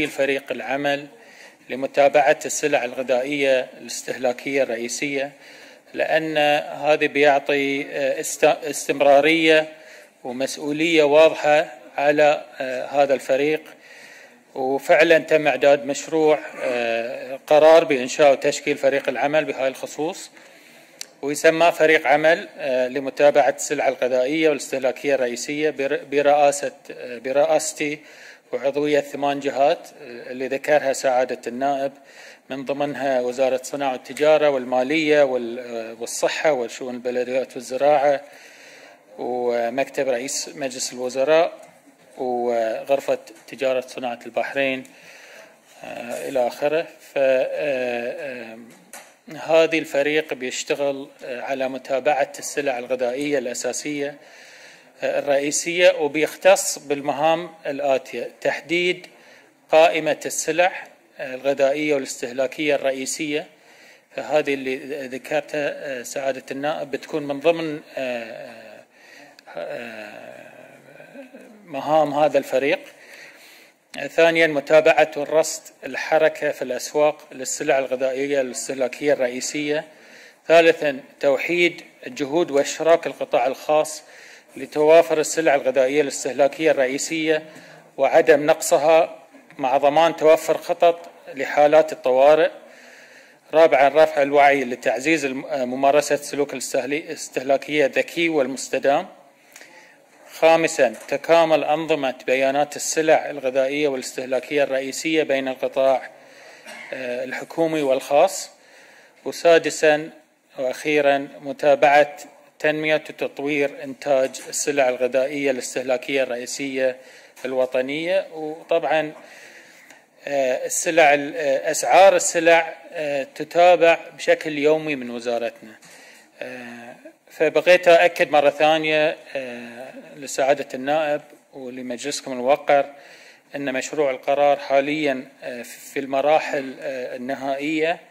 تشكيل فريق العمل لمتابعة السلع الغذائية الاستهلاكية الرئيسية لأن هذا بيعطي استمرارية ومسؤولية واضحة على هذا الفريق. وفعلا تم إعداد مشروع قرار بإنشاء وتشكيل فريق العمل بهاي الخصوص. ويسمى فريق عمل آه، لمتابعة السلع الغذائية والاستهلاكية الرئيسية برئاسة آه، برئاستي وعضوية ثمان جهات آه، اللي ذكرها سعادة النائب من ضمنها وزارة الصناعة والتجارة والمالية والصحة والشؤون البلديات والزراعة ومكتب رئيس مجلس الوزراء وغرفة تجارة صناعة البحرين إلى آخره. ف هذه الفريق بيشتغل آه، على متابعة السلع الغذائية الأساسية آه، الرئيسية وبيختص بالمهام الآتية تحديد قائمة السلع آه، الغذائية والاستهلاكية الرئيسية. هذه اللي ذكرتها سعادة النائب بتكون من ضمن مهام هذا الفريق. ثانيا متابعة والرصد الحركة في الأسواق للسلع الغذائية الاستهلاكية الرئيسية. ثالثا توحيد الجهود واشراك القطاع الخاص لتوافر السلع الغذائية الاستهلاكية الرئيسية وعدم نقصها مع ضمان توفر خطط لحالات الطوارئ. رابعا رفع الوعي لتعزيز ممارسة السلوك الاستهلاكية الذكي والمستدام. خامسا تكامل أنظمة بيانات السلع الغذائية والاستهلاكية الرئيسية بين القطاع آه، الحكومي والخاص. وسادسا وأخيرا متابعة تنمية وتطوير إنتاج السلع الغذائية الاستهلاكية الرئيسية الوطنية وطبعا آه، السلع آه، أسعار السلع تتابع بشكل يومي من وزارتنا. فبغيت أكد مرة ثانية لسعادة النائب ولمجلسكم الموقر أن مشروع القرار حاليا آه، في المراحل آه، النهائية.